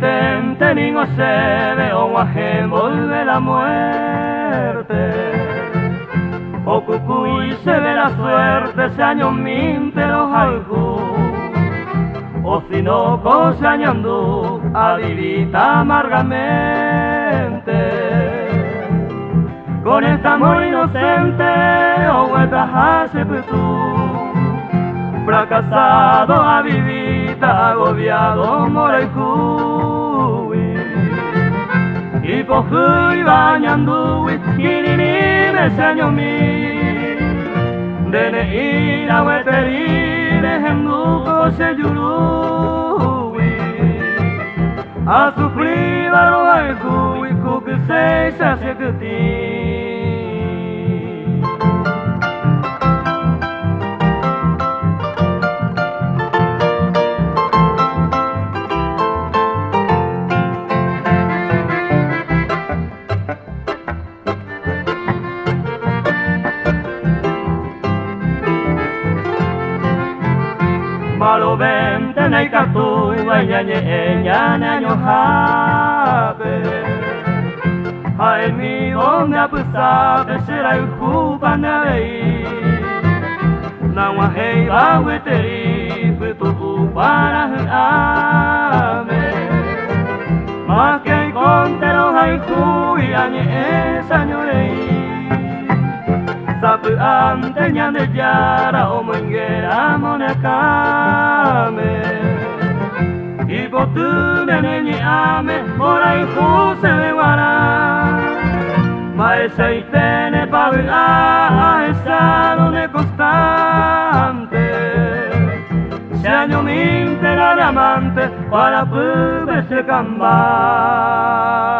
tente ni no se ve o de la muerte. O cucuy se ve la suerte, se año pero algo. O si no, cosañando a vivita amargamente. Con esta muy inocente, o vuelta hace tú fracasado a vivita, agobiado mora y y y bañando y ni me seño mi de ir a weteri de henduko se yurui a sufrir a lo y que se malo vente nei katu enya nye enya na nyo habe Hai mi om na pusa be shirai ku panai Na wa hei putu pu para ame Ma que contero hai ku ya nye esa nyorei sapu ante nyande jara o mengera monekame Ibo tu meneni ame orai fuse de wara Mae seitene pavi a estado de constante. Se año mi de amante para poderse cambiar